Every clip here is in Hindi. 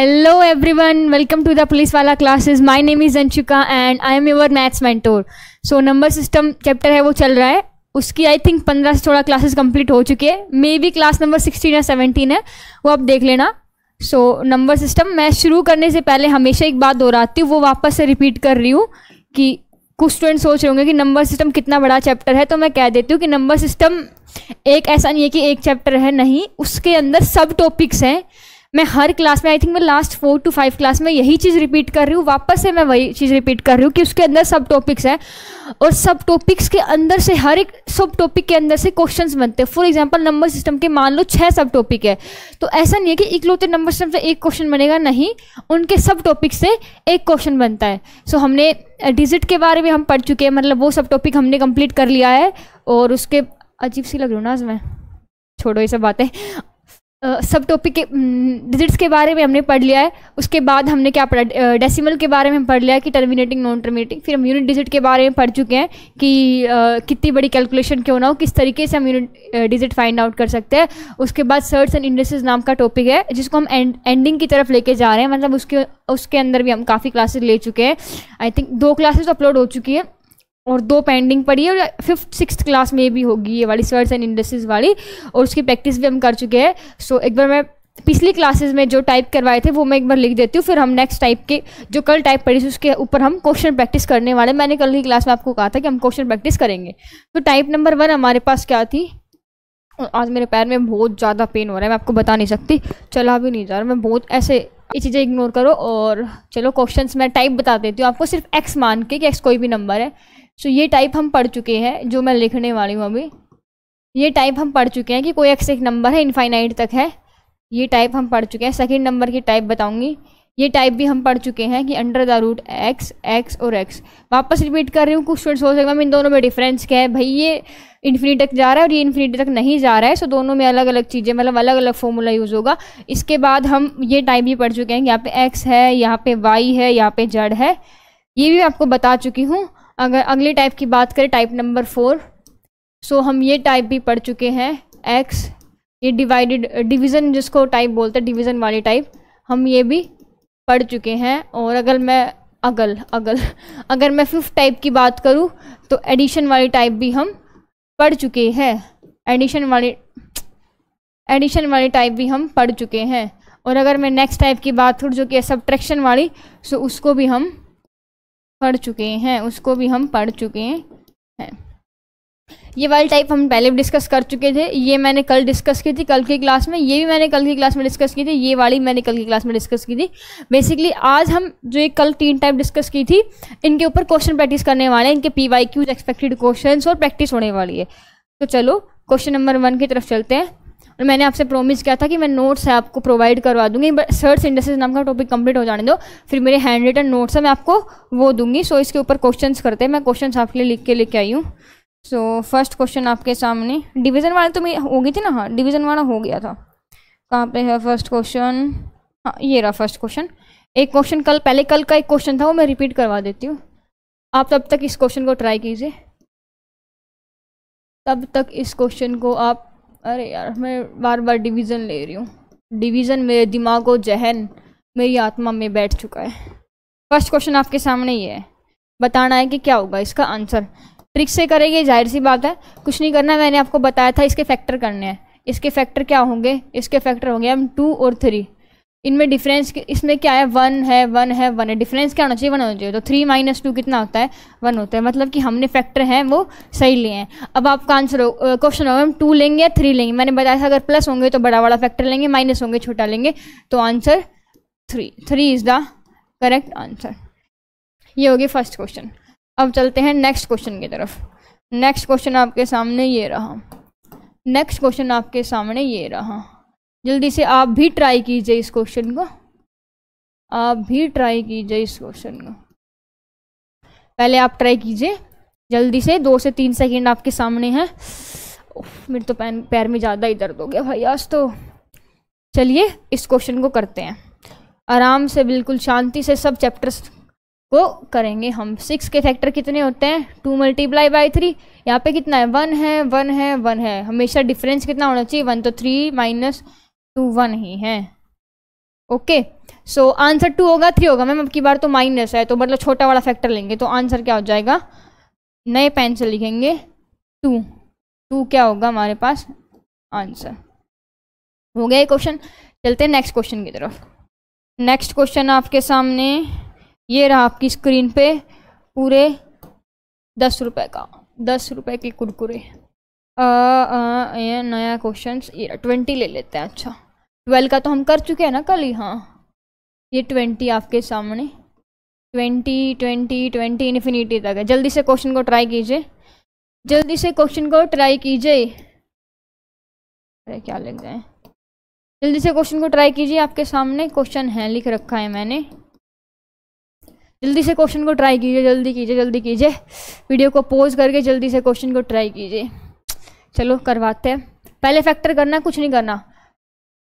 Hello everyone, welcome to the Police Wala classes. My name is Anshika and I am your maths mentor. So number system chapter है वो चल रहा है उसकी आई थिंक पंद्रह से थोड़ा क्लासेस कंप्लीट हो चुकी है maybe class number sixteen या सेवनटीन है वो आप देख लेना सो नंबर सिस्टम मैं शुरू करने से पहले हमेशा एक बात दोहराती हूँ वो वापस से रिपीट कर रही हूँ कि कुछ स्टूडेंट सोच रहे होंगे कि नंबर सिस्टम कितना बड़ा चैप्टर है तो मैं कह देती हूँ कि नंबर सिस्टम एक ऐसा नहीं है कि एक चैप्टर है नहीं उसके अंदर सब टॉपिक्स हैं मैं हर क्लास में आई थिंक मैं last four to five class में यही चीज़ रिपीट कर रही हूँ। वापस से मैं वही चीज़ रिपीट कर रही हूँ कि उसके अंदर सब टॉपिक्स हैं और सब टॉपिक्स के अंदर से हर एक सब टॉपिक के अंदर से क्वेश्चंस बनते हैं। फॉर एग्जांपल नंबर सिस्टम के मान लो छः सब टॉपिक है। तो ऐसा नहीं है कि इकलौते नंबर सिस्टम से एक क्वेश्चन बनेगा नहीं। उनके सब टॉपिक से एक क्वेश्चन बनता है। सो so, हमने डिजिट के बारे में हम पढ़ चुके हैं। मतलब वो सब टॉपिक हमने कंप्लीट कर लिया है और उसके अजीब सी लग रही हूँ ना मैं। छोड़ो ये सब बातें। सब टॉपिक के डिजिट्स के बारे में हमने पढ़ लिया है। उसके बाद हमने क्या पढ़ा डेसिमल के बारे में हम पढ़ लिया है कि टर्मिनेटिंग नॉन टर्मिनेटिंग फिर हम यूनिट डिजिट के बारे में पढ़ चुके हैं कि कितनी बड़ी कैलकुलेशन क्यों ना हो, किस तरीके से हम यूनिट डिजिट फाइंड आउट कर सकते हैं। उसके बाद सर्ट्स एंड इंडस्ट्रीज़ नाम का टॉपिक है, जिसको हम एंड एंडिंग की तरफ़ लेके जा रहे हैं। मतलब उसके उसके अंदर भी हम काफ़ी क्लासेज ले चुके हैं। आई थिंक दो क्लासेज अपलोड हो चुकी है। और दो पेंडिंग पड़ी है और फिफ्थ सिक्स क्लास में भी होगी ये वाली सर्च एंड इंडस्ट्रीज़ वाली, और उसकी प्रैक्टिस भी हम कर चुके हैं। सो एक बार मैं पिछली क्लासेस में जो टाइप करवाए थे, वो मैं एक बार लिख देती हूँ, फिर हम नेक्स्ट टाइप के, जो कल टाइप पढ़ी थी, उसके ऊपर हम क्वेश्चन प्रैक्टिस करने वाले मैंने कल की क्लास में आपको कहा था कि हम क्वेश्चन प्रैक्टिस करेंगे। तो टाइप नंबर वन हमारे पास क्या थी? आज मेरे पैर में बहुत ज़्यादा पेन हो रहा है, मैं आपको बता नहीं सकती। चला भी नहीं जा रहा, मैं बहुत ऐसे ये चीज़ें इग्नोर करो और चलो क्वेश्चंस मैं टाइप बता देती हूँ आपको सिर्फ़ एक्स मान के कि एक्स कोई भी नंबर है। सो ये टाइप हम पढ़ चुके हैं, जो मैं लिखने वाली हूँ अभी। ये टाइप हम पढ़ चुके हैं कि कोई एक्स एक नंबर है इनफाइनाइट तक है। ये टाइप हम पढ़ चुके हैं। सेकेंड नंबर की टाइप बताऊँगी। ये टाइप भी हम पढ़ चुके हैं कि under the root x x और एक्स वापस रिपीट कर रही हूँ, कुछ स्टूडेंट्स हो सकता है इन दोनों में डिफरेंस क्या है? भाई, ये इन्फिनिटी तक जा रहा है और ये इन्फिनिटी तक नहीं जा रहा है। सो दोनों में अलग अलग चीज़ें मतलब अलग अलग फॉर्मूला यूज़ होगा। इसके बाद हम ये टाइप भी पढ़ चुके हैं यहाँ पे एक्स है, यहाँ पे वाई है, यहाँ पे जड़ है। ये भी मैं आपको बता चुकी हूँ। अगर अगले टाइप की बात करें टाइप नंबर फोर सो हम ये टाइप भी पढ़ चुके हैं एक्स ये डिवाइडेड डिवीज़न जिसको टाइप बोलते हैं डिवीज़न वाली टाइप हम ये भी पढ़ चुके हैं। और अगर मैं, अगल अगल, अगर मैं फिफ्थ टाइप की बात करूँ तो एडिशन वाली टाइप भी हम पढ़ चुके हैं। एडिशन वाली एडिशन वाली टाइप भी हम पढ़ चुके हैं। और अगर मैं नेक्स्ट टाइप की बात करूँ, जो कि सब्ट्रैक्शन वाली सो उसको भी हम पढ़ चुके हैं, उसको भी हम पढ़ चुके हैं। ये वाली टाइप हम पहले भी डिस्कस कर चुके थे, ये मैंने कल डिस्कस की थी, कल की क्लास में, ये भी मैंने कल की क्लास में डिस्कस की थी, ये वाली मैंने कल की क्लास में डिस्कस की थी। बेसिकली आज हम जो ये कल तीन टाइप डिस्कस की थी, इनके ऊपर क्वेश्चन प्रैक्टिस करने वाले हैं, इनके P Y Qs expected question और प्रैक्टिस होने वाली है। तो चलो क्वेश्चन नंबर वन की तरफ़ चलते हैं। और मैंने आपसे प्रोमिस किया था कि मैं नोट्स है आपको प्रोवाइड करवा दूँगी बट सर्च इंडस्ट्रीज़ नाम का टॉपिक कंप्लीट हो जाने दो, फिर मेरे हैंड रिटन नोट्स है मैं आपको वो दूँगी। सो इसके ऊपर क्वेश्चन करते हैं, मैं क्वेश्चन आपके लिए लिख के लेके आई हूँ। सो फ़र्स्ट क्वेश्चन आपके सामने डिवीज़न वाला तो मैं, हो गई थी ना? हाँ डिवीज़न वाला हो गया था। कहाँ पे है फ़र्स्ट क्वेश्चन हाँ ये रहा फ़र्स्ट क्वेश्चन एक क्वेश्चन कल, पहले कल का एक क्वेश्चन था, वो मैं रिपीट करवा देती हूँ। आप तब तक इस क्वेश्चन को ट्राई कीजिए। तब तक इस क्वेश्चन को आप अरे यार, मैं बार बार डिवीज़न ले रही हूँ। डिवीज़न मेरे दिमाग और जहन मेरी आत्मा में बैठ चुका है। फ़र्स्ट क्वेश्चन आपके सामने ये है। बताना है कि क्या होगा? इसका आंसर ट्रिक से करेंगे, ज़ाहिर सी बात है। कुछ नहीं करना, मैंने आपको बताया था इसके फैक्टर करने हैं। इसके फैक्टर क्या होंगे? इसके फैक्टर होंगे हम टू और थ्री इनमें डिफरेंस इसमें क्या है? वन है वन है वन है। डिफरेंस क्या होना चाहिए? वन होना चाहिए। तो थ्री माइनस टू कितना होता है? वन होता है। मतलब कि हमने फैक्टर हैं, वो सही लिए हैं। अब आपका आंसर हो क्वेश्चन होगा, हम टू लेंगे या थ्री लेंगे? मैंने बताया था, अगर प्लस होंगे तो बड़ा बड़ा फैक्टर लेंगे माइनस होंगे, छोटा लेंगे। तो answer three three is the correct answer ये होगी फ़र्स्ट क्वेश्चन अब चलते हैं नेक्स्ट क्वेश्चन की तरफ़. नेक्स्ट क्वेश्चन आपके सामने ये रहा. नेक्स्ट क्वेश्चन आपके सामने ये रहा. जल्दी से आप भी ट्राई कीजिए इस क्वेश्चन को। आप भी ट्राई कीजिए इस क्वेश्चन को। पहले आप ट्राई कीजिए। जल्दी से, दो से तीन सेकंड आपके सामने हैं। मेरे तो पैन, पैर में ज़्यादा ही दर्द हो गया भाई आज तो। चलिए, इस क्वेश्चन को करते हैं। आराम से, बिल्कुल शांति से सब चैप्टर्स को करेंगे हम। सिक्स के फैक्टर कितने होते हैं? टू मल्टीप्लाई बाई थ्री यहाँ पे कितना है? वन है वन है वन है। हमेशा डिफरेंस कितना होना चाहिए? वन तो थ्री माइनस टू वन ही है। ओके सो आंसर टू होगा थ्री होगा। मैम, अब की बार तो माइनस है तो मतलब छोटा वाला फैक्टर लेंगे तो आंसर क्या हो जाएगा? नए पेन से लिखेंगे टू टू क्या होगा हमारे पास? आंसर हो गया ये क्वेश्चन चलते हैं नेक्स्ट क्वेश्चन की तरफ़। नेक्स्ट क्वेश्चन आपके सामने, ये रहा आपकी स्क्रीन पे पूरे दस रुपए का, दस रुपए के कुरकुरे। ये नया क्वेश्चन ये ट्वेंटी ले लेते हैं अच्छा। ट्वेल्व का तो हम कर चुके हैं ना कल ही हाँ। ये ट्वेंटी आपके सामने। ट्वेंटी ट्वेंटी ट्वेंटी इन्फिनिटी तक है। जल्दी से क्वेश्चन को ट्राई कीजिए। जल्दी से क्वेश्चन को ट्राई कीजिए। अरे, क्या लग जाए जल्दी से क्वेश्चन को ट्राई कीजिए आपके सामने। क्वेश्चन है, लिख रखा है मैंने। जल्दी से क्वेश्चन को ट्राई कीजिए, जल्दी कीजिए जल्दी कीजिए। वीडियो को पोज करके जल्दी से क्वेश्चन को ट्राई कीजिए। चलो, करवाते हैं। पहले फैक्टर करना, कुछ नहीं करना।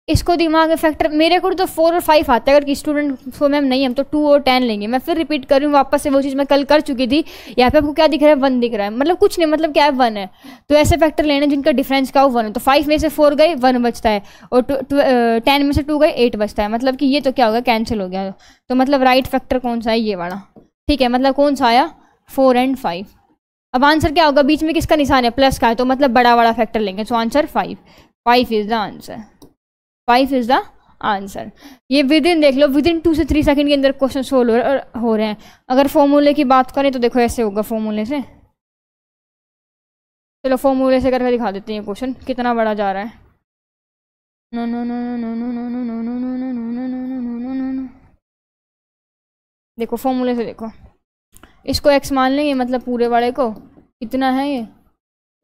इसको दिमाग में फैक्टर मेरे को तो फोर और फाइव आता है। अगर स्टूडेंट को मैम नहीं, हम तो टू और टेन लेंगे। मैं फिर रिपीट कर रही हूँ, वापस से वो चीज़ मैं कल कर चुकी थी। यहाँ पे आपको क्या दिख रहा है? वन दिख रहा है। मतलब कुछ नहीं मतलब क्या है? वन है। तो ऐसे फैक्टर लेने जिनका डिफरेंस का हो वन है। तो फाइव में से फोर गए वन बचता है। और टेन में से टू गए एट बचता है। मतलब कि ये तो क्या होगा कैंसिल हो गया। तो मतलब राइट फैक्टर कौन सा है? ये वाला। ठीक है मतलब कौन सा आया? फोर एंड फाइव अब आंसर क्या होगा? बीच में किसका निशान है? प्लस का है। तो मतलब बड़ा बड़ा फैक्टर लेंगे। So answer five five is the answer five is the answer ये विद इन देख लो विद इन टू से थ्री सेकंड के अंदर क्वेश्चन सोल्व हो रहे हैं अगर फॉर्मूले की बात करें तो देखो ऐसे होगा फॉर्मूले से चलो फॉर्मूले से करके दिखा देते हैं ये क्वेश्चन कितना बड़ा जा रहा है no no no no no no no no no no no no no no no no no देखो फॉर्मूले से देखो इसको एक्स मान लेंगे मतलब पूरे वाले को कितना है ये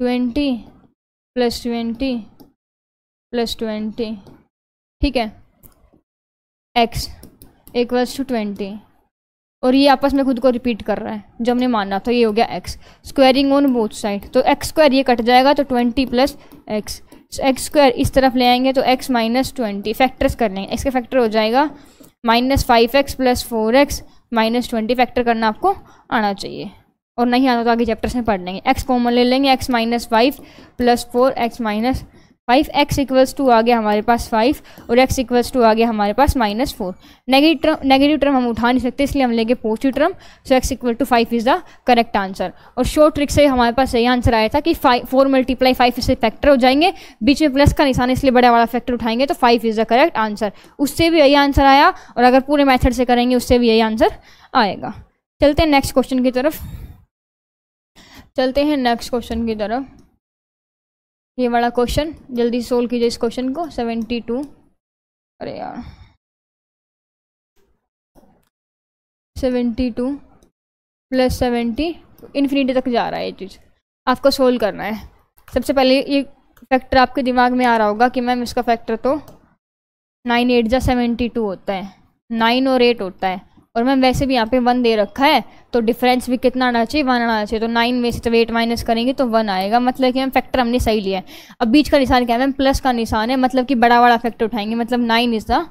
twenty plus twenty plus twenty ठीक है? एक्स इक्वल्स टू ट्वेंटी और ये आपस में खुद को रिपीट कर रहा है जब हमने माना तो ये हो गया x squaring on both side तो एक्स स्क्वायर ये कट जाएगा तो twenty plus x x square इस तरफ़ ले आएँगे तो एक्स माइनस ट्वेंटी फैक्टर्स कर लेंगे. इसका फैक्टर हो जाएगा minus five x plus four x minus twenty factor करना आपको आना चाहिए. और नहीं आना तो आगे चैप्टर्स में पढ़ लेंगे. एक्स कॉमन ले लेंगे x minus five plus four x minus five x equals to आ गया हमारे पास फाइव और एक्स इक्वल्स टू आ गया हमारे पास minus four. Negative term negative term हम उठा नहीं सकते, इसलिए हम लेंगे positive term. So x equal to five is the correct answer और शॉर्ट ट्रिक से हमारे पास यही आंसर आया था कि फाइव फोर मल्टीप्लाई फाइव इससे फैक्टर हो जाएँगे। बीच में प्लस का निशान इसलिए बड़ा वाला फैक्टर उठाएँगे तो five is the correct answer उससे भी यही आंसर आया और अगर पूरे मैथड से करेंगे, उससे भी यही आंसर आएगा। चलते हैं नेक्स्ट क्वेश्चन की तरफ़। चलते हैं नेक्स्ट क्वेश्चन की तरफ़। ये वाला क्वेश्चन, जल्दी सोल्व कीजिए इस क्वेश्चन को सेवेंटी टू अरे यार। Seventy two plus seventy infinity तक जा रहा है ये चीज़। आपको सोल्व करना है। सबसे पहले ये फैक्टर आपके दिमाग में आ रहा होगा कि मैम इसका फैक्टर तो नाइन एट जा सेवेंटी टू होता है। नाइन और एट होता है। और मैम, वैसे भी यहाँ पे वन दे रखा है तो डिफरेंस भी कितना आना चाहिए? वन आना चाहिए। तो नाइन में से तो वेट माइनस करेंगे तो वन आएगा। मतलब कि मैम फैक्टर हमने सही लिया है। अब बीच का निशान क्या है मैम? प्लस का निशान है मतलब कि बड़ा बड़ा फैक्टर उठाएँगे। मतलब nine is the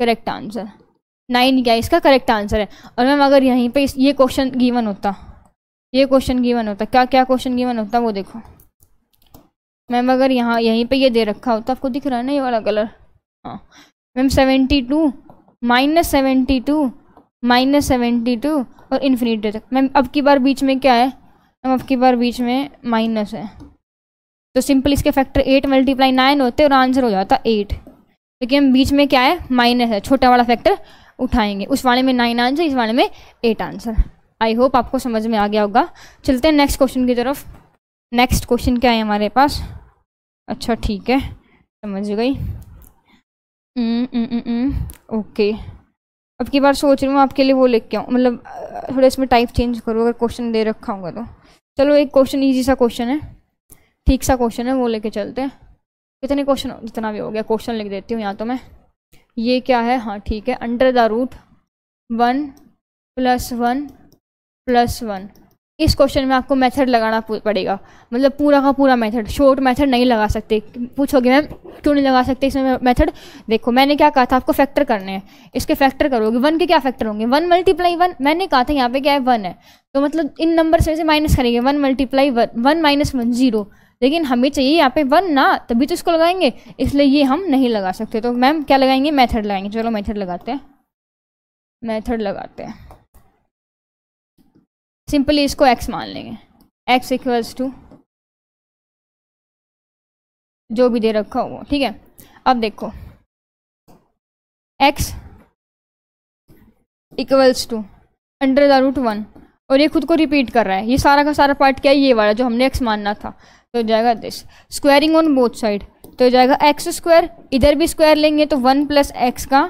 correct answer nine क्या इसका करेक्ट आंसर है। और मैम, अगर यहीं पर ये क्वेश्चन गिवन होता। ये क्वेश्चन गिवन होता। क्या क्या क्वेश्चन गिवन होता, वो देखो। मैम, अगर यहाँ, यहीं पर ये दे रखा होता, आपको दिख रहा है ना ये वाला कलर हाँ। Ma'am seventy two minus seventy two minus seventy two और इन्फिनिटी तक। मैम अब की बार बीच में क्या है? मैम अब की बार बीच में माइनस है। तो सिंपल इसके फैक्टर एट मल्टीप्लाई नाइन होते और आंसर हो जाता एट। क्योंकि हम बीच में क्या है? माइनस है। छोटा वाला फैक्टर उठाएँगे। उस वाले में नाइन आंसर इस वाले में एट आंसर। आई होप आपको समझ में आ गया होगा। चलते हैं नेक्स्ट क्वेश्चन की तरफ़। नेक्स्ट क्वेश्चन क्या है हमारे पास? अच्छा ठीक है। समझ गई। ओके हम्म, हम्म, हम्म, अब की बार सोच रही हूँ, आपके लिए वो लिख के आऊँ। मतलब थोड़ा इसमें टाइप चेंज करूँ, अगर क्वेश्चन दे रखा होगा तो। चलो, एक क्वेश्चन ईजी सा क्वेश्चन है। ठीक सा क्वेश्चन है, वो लेके चलते हैं। कितने क्वेश्चन जितना भी हो गया क्वेश्चन लिख देती हूँ यहाँ तो मैं। ये क्या है? हाँ ठीक है। Under the root one plus one plus one इस क्वेश्चन में आपको मेथड लगाना पड़ेगा। मतलब पूरा का पूरा मेथड शॉर्ट मेथड नहीं लगा सकते। पूछोगे मैम, क्यों नहीं लगा सकते इसमें मेथड देखो, मैंने क्या कहा था, आपको फैक्टर करने हैं। इसके फैक्टर करोगे। वन के क्या फैक्टर होंगे? वन मल्टीप्लाई वन मैंने कहा था यहाँ पे क्या है वन है। तो मतलब इन नंबर से माइनस करेंगे। One multiply one one minus one zero लेकिन हमें चाहिए यहाँ पे वन ना, तभी तो इसको लगाएँगे। इसलिए ये हम नहीं लगा सकते। तो मैम, क्या लगाएँगे? मेथड लगाएँगे। चलो मेथड लगाते हैं। मेथड लगाते हैं। सिंपली इसको एक्स मान लेंगे। एक्स इक्वल्स टू जो भी दे रखा हो ठीक है? अब देखो। X equals to under the root one और ये खुद को रिपीट कर रहा है। ये सारा का सारा पार्ट क्या है? ये वाला, जो हमने एक्स मानना था। तो जाएगा this squaring on both side तो जाएगा एक्स स्क्वायर इधर भी स्क्वायर लेंगे तो वन प्लस एक्स का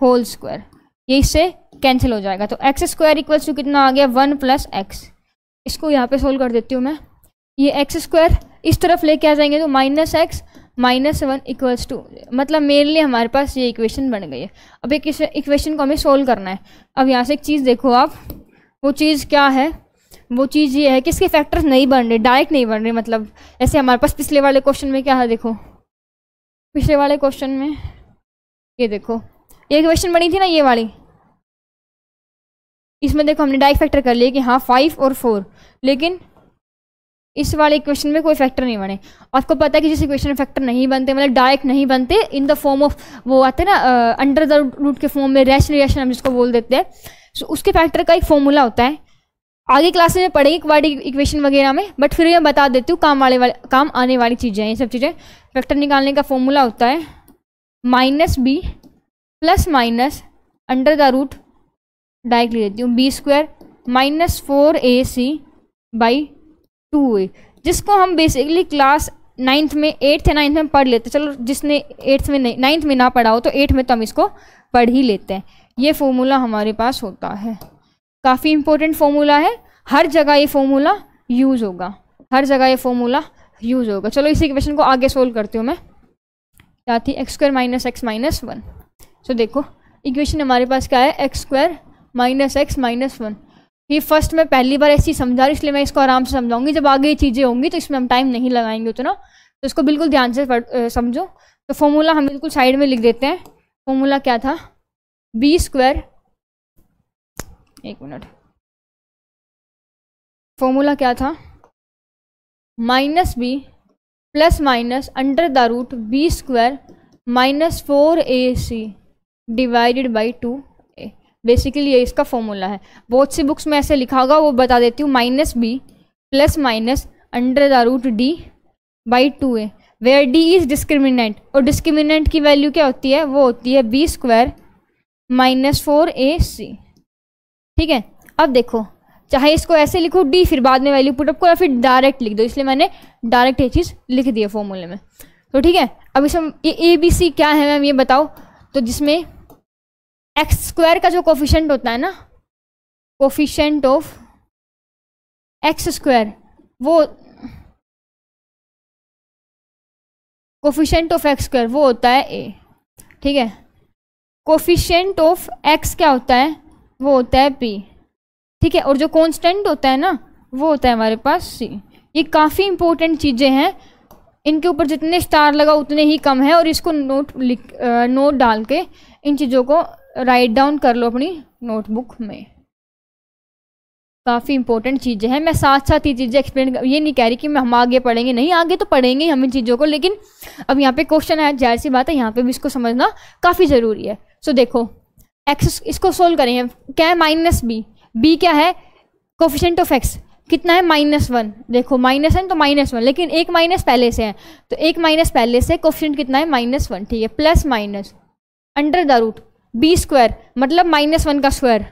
होल स्क्वायर ये इससे कैंसिल हो जाएगा। तो एक्स स्क्वायर इक्वल्स टू कितना आ गया? वन प्लस एक्स इसको यहाँ पे सोल्व कर देती हूँ मैं। ये एक्स स्क्वायर इस तरफ़ लेके आ जाएँगे तो minus x minus one equals to मतलब मेनली हमारे पास ये इक्वेशन बन गई है। अब एक इक्वेशन को हमें सोल्व करना है। अब यहाँ से एक चीज़ देखो आप। वो चीज़ क्या है? वो चीज़ ये है कि इसके फैक्टर्स नहीं बन रहे डायरेक्ट नहीं बन रहे मतलब ऐसे हमारे पास पिछले वाले क्वेश्चन में क्या है देखो? पिछले वाले क्वेश्चन में ये देखो। ये क्वेश्चन बनी थी ना ये वाली? इसमें देखो हमने डायरेक्ट फैक्टर कर लिया कि हाँ फाइव और फोर लेकिन इस वाले इक्वेशन में कोई फैक्टर नहीं बने। आपको पता है कि जिस इक्वेशन में फैक्टर नहीं बनते मतलब डायरेक्ट नहीं बनते इन द फॉर्म ऑफ़ वो आते हैं ना अंडर द रूट के फॉर्म में रैशन रिएशन हम जिसको बोल देते हैं। सो उसके फैक्टर का एक फॉर्मूला होता है। आगे क्लासेस में पढ़ेगी क्वाड्रिक इक्वेशन वगैरह में बट फिर मैं बता देती हूँ, काम वाले वाले, काम आने वाली चीज़ें ये सब चीज़ें। फैक्टर निकालने का फॉर्मूला होता है minus b plus minus under the root direct लिख देती हूँ b square minus four a c by two a जिसको हम बेसिकली क्लास नाइन्थ में एट्थ या नाइन्थ में पढ़ लेते, चलो जिसने एट्थ में नहीं नाइन्थ में ना पढ़ा हो तो एट्थ में तो हम इसको पढ़ ही लेते हैं। ये फॉर्मूला हमारे पास होता है। काफ़ी इंपॉर्टेंट फॉर्मूला है। हर जगह ये फॉर्मूला यूज़ होगा। हर जगह ये फॉर्मूला यूज़ होगा। चलो इसी इक्वेशन को आगे सोल्व करती हूँ मैं। क्या थी? X square minus x minus one so देखो इक्वेशन हमारे पास क्या है? X square minus x minus one ये फ़र्स्ट में पहली बार ऐसी समझा रही इसलिए मैं इसको आराम से समझाऊँगी। जब आगे ये चीज़ें होंगी तो इसमें हम टाइम नहीं लगाएँगे उतना। तो इसको बिल्कुल ध्यान से समझो। तो फॉर्मूला हम बिल्कुल साइड में लिख देते हैं। फॉर्मूला क्या था? बी स्क्वायर एक मिनट फॉर्मूला क्या था? Minus b plus minus under the root b square minus four a c divided by two basically ये इसका फॉर्मूला है। बहुत सी बुक्स में ऐसे लिखा होगा, वो बता देती हूँ। Minus b plus minus under the root d by two a where d is discriminant और डिस्क्रिमिनेंट की वैल्यू क्या होती है? वो होती है b square minus four a c ठीक है? अब देखो, चाहे इसको ऐसे लिखो डी फिर बाद में वैल्यू पुटअप करो फिर डायरेक्ट लिख दो। इसलिए मैंने डायरेक्ट ये चीज़ लिख दी है फॉर्मूले में। तो ठीक है? अब इसमें ए बी सी क्या है मैम? ये बताओ। तो जिसमें एक्स स्क्वायर का जो कोफिशेंट होता है ना कोफिशेंट ऑफ़ एक्स स्क्वायर वो कोफिशेंट ऑफ़ एक्स स्क्वायर वो होता है ए ठीक है? कोफिशेंट ऑफ़ एक्स क्या होता है? वो होता है पी ठीक है? और जो कॉन्स्टेंट होता है ना, वो होता है हमारे पास सी ये काफ़ी इंपॉर्टेंट चीज़ें हैं। इनके ऊपर जितने स्टार लगा उतने ही कम है और इसको नोट लिख नोट डाल के इन चीज़ों को राइट डाउन कर लो अपनी नोटबुक में। काफ़ी इंपॉर्टेंट चीज़ें हैं। मैं साथ साथ ये चीज़ें एक्सप्लेन ये नहीं कह रही कि हम आगे पढ़ेंगे। नहीं, आगे तो पढ़ेंगे हम इन चीज़ों को, लेकिन अब यहाँ पे क्वेश्चन है ज़ाहिर सी बात है, यहाँ पे भी इसको समझना काफ़ी ज़रूरी है। सो देखो एक्स इसको सोल्व करेंगे क्या है माइनस बी बी क्या है? कोफिशेंट ऑफ़ एक्स कितना है? Minus one. देखो, माइनस वन तो माइनस वन, लेकिन एक माइनस पहले से है। तो एक माइनस पहले से कोफिशेंट कितना है? माइनस वन, ठीक है। Plus minus under the root b square मतलब माइनस वन का square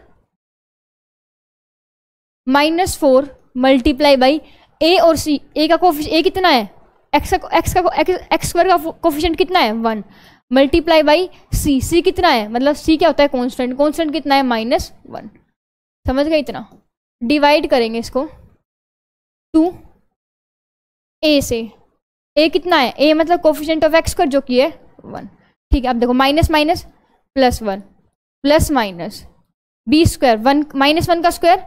minus four multiply by a और सी ए का ए कितना है? एक्स का एक्स का एक्स स्क्वायर का कोफिशेंट कितना है? One multiply by c c कितना है? मतलब सी क्या होता है? कॉन्स्टेंट कॉन्स्टेंट कितना है? माइनस वन समझ गए इतना? डिवाइड करेंगे इसको. टू ए से. ए कितना है? ए मतलब कोफिशिएंट ऑफ़ एक्स स्क्वायर जो कि है वन ठीक है, अब देखो minus minus plus one, plus minus b square, one, minus one का square,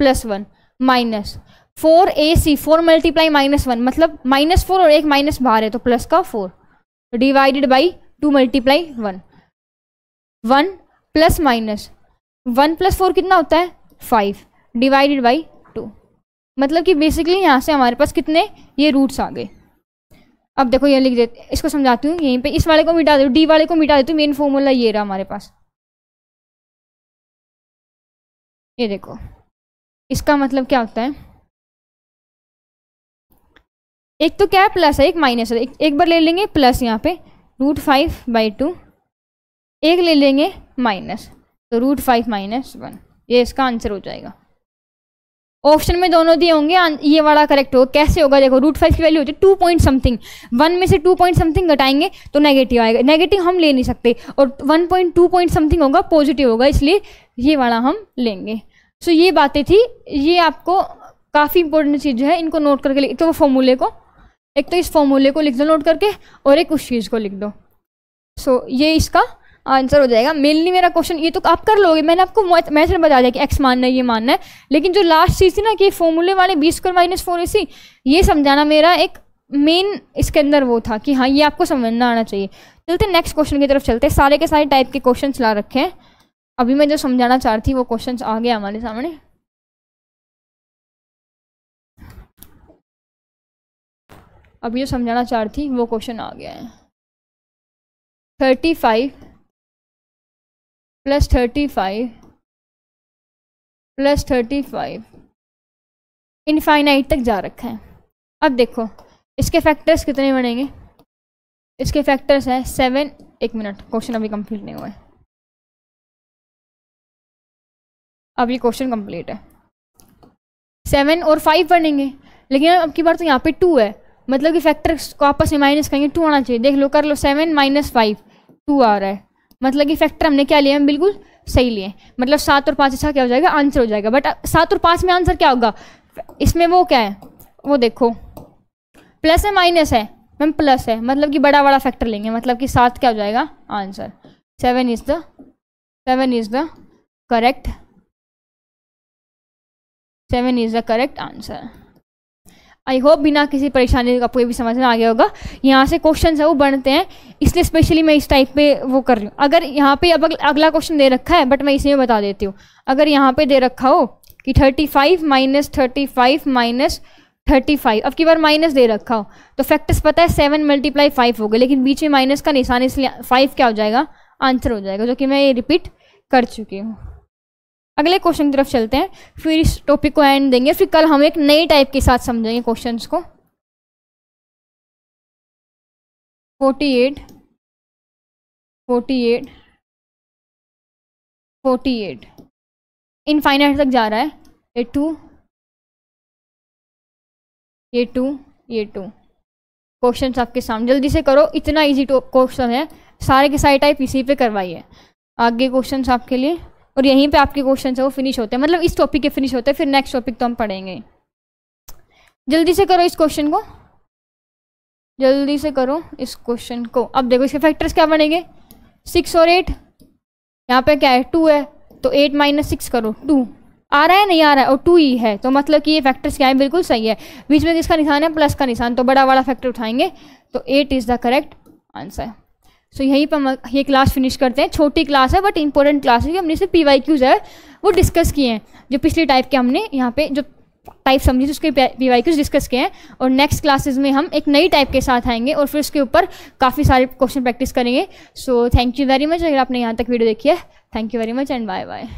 plus one, minus four a c, four multiply minus one मतलब माइनस फोर और एक माइनस बाहर है तो प्लस का four divided by two multiply one one plus minus one plus four कितना होता है? फाइव, डिवाइडेड बाई टू मतलब कि बेसिकली यहाँ से हमारे पास कितने? ये रूट्स आ गए। अब देखो ये लिख देते इसको समझाती हूँ यहीं पे। इस वाले को मिटा दो डी वाले को मिटा देती हूँ मेन फॉर्मूला ये रहा हमारे पास। ये देखो। इसका मतलब क्या होता है? एक तो क्या है? प्लस है एक माइनस है। एक, एक बार ले लेंगे प्लस यहाँ पे। रूट फाइव बाई टू एक ले लेंगे माइनस तो रूट फाइव माइनस वन ये इसका आंसर हो जाएगा। ऑप्शन में दोनों दिए होंगे ये वाला करेक्ट होगा कैसे होगा? देखो रूट फाइव की वैल्यू होती है टू पॉइंट समथिंग वन में से टू पॉइंट समथिंग घटाएँगे तो नेगेटिव आएगा। नेगेटिव हम ले नहीं सकते और one point two point something होगा पॉजिटिव होगा इसलिए ये वाला हम लेंगे। सो so, ये बातें थी। ये आपको काफ़ी इंपॉर्टेंट चीज़ है इनको नोट करके लिख तो वो फॉर्मूले को एक तो इस फॉर्मूले को लिख दो नोट करके और एक उस चीज़ को लिख दो। सो so, ये इसका आंसर हो जाएगा। मेनली मेरा क्वेश्चन ये तो आप कर लोगे। मैंने आपको मैथड बता दिया कि एक्स मानना है, ये मानना है। लेकिन जो लास्ट चीज़ थी ना कि फॉर्मूले वाले b square minus four a c ये समझाना मेरा एक मेन इसके अंदर वो था कि हाँ ये आपको समझना आना चाहिए। चलते नेक्स्ट क्वेश्चन की तरफ़ चलते सारे के सारे टाइप के क्वेश्चन ला रखे हैं। अभी मैं जो समझाना चाह रही थी, वो क्वेश्चन आ गया हमारे सामने। अभी जो समझाना चाह रही थी, वो क्वेश्चन आ गया है। Thirty five plus thirty five, plus thirty five, infinite तक जा रखा है। अब देखो, इसके फैक्टर्स कितने बनेंगे? इसके फैक्टर्स हैं सेवन एक मिनट क्वेश्चन अभी कंप्लीट नहीं हुआ है। अब ये क्वेश्चन कंप्लीट है। सेवन और फाइव बनेंगे, लेकिन अब की बार तो यहाँ पे टू है। मतलब कि फैक्टर्स को आपस में माइनस करेंगे टू आना चाहिए। देख लो, कर लो सेवन माइनस फाइव टू आ रहा है। मतलब कि फैक्टर हमने क्या लिया हम बिल्कुल सही लिए। मतलब सात और पाँच अच्छा क्या हो जाएगा? आंसर हो जाएगा। बट सात और पाँच में आंसर क्या होगा? इसमें वो क्या है? वो देखो। प्लस है माइनस है। मैम प्लस है। मतलब कि बड़ा बड़ा फैक्टर लेंगे। मतलब कि सात क्या हो जाएगा? Answer seven is the seven is the correct seven is the correct answer I hope बिना किसी परेशानी का आपको भी समझ में आ गया होगा। यहाँ से क्वेश्चन है, वो बनते हैं। इसलिए स्पेशली मैं इस टाइप पे वो कर रही हूँ। अगर यहाँ पे अब अगला क्वेश्चन दे रखा है बट मैं इसी में बता देती हूँ। अगर यहाँ पे दे रखा हो कि thirty five minus thirty five minus thirty five अब की बार माइनस दे रखा हो तो फैक्टर्स पता है सेवन मल्टीप्लाई फाइव हो गए। लेकिन बीच में माइनस का निशान इसलिए फाइव क्या हो जाएगा? आंसर हो जाएगा, जो कि मैं ये रिपीट कर चुकी हूँ। अगले क्वेश्चन की तरफ़ चलते हैं। फिर इस टॉपिक को एंड देंगे। फिर कल हम एक नए टाइप के साथ समझेंगे क्वेश्चंस को। Forty eight forty eight forty eight infinite तक जा रहा है। ए टू ये टू ये टू क्वेश्चन आपके सामने। जल्दी से करो। इतना इजी क्वेश्चन है। सारे के सारे टाइप इसी पे करवाइए। आगे क्वेश्चन आपके लिए। और यहीं पे आपके क्वेश्चन है, वो फिनिश होते हैं। मतलब इस टॉपिक के फिनिश होते हैं, फिर नेक्स्ट टॉपिक तो हम पढ़ेंगे। जल्दी से करो इस क्वेश्चन को। जल्दी से करो इस क्वेश्चन को। अब देखो इसके फैक्टर्स क्या बनेंगे? सिक्स और एट यहाँ पे क्या है? टू है तो एट माइनस सिक्स करो। टू आ रहा है, नहीं आ रहा है? और टू ही है तो मतलब कि ये फैक्टर्स क्या है? बिल्कुल सही है। बीच में किसका निशान है? प्लस का निशान। तो बड़ा बड़ा फैक्टर उठाएँगे। तो eight is the correct answer so so, यहीं पर हम ये क्लास फिनिश करते हैं। छोटी क्लास है बट इंपॉर्टेंट क्लास है हमने सिर्फ़ पी वाई क्यूज़ है वो डिस्कस किए हैं। जो पिछले टाइप के हमने यहाँ पे जो टाइप समझी थी उसके पी वाई क्यूज़ डिस्कस किए हैं। और नेक्स्ट क्लासेज में हम एक नई टाइप के साथ आएँगे और फिर उसके ऊपर काफ़ी सारे क्वेश्चन प्रैक्टिस करेंगे। So thank you very much अगर आपने यहाँ तक वीडियो देखी है thank you very much and bye bye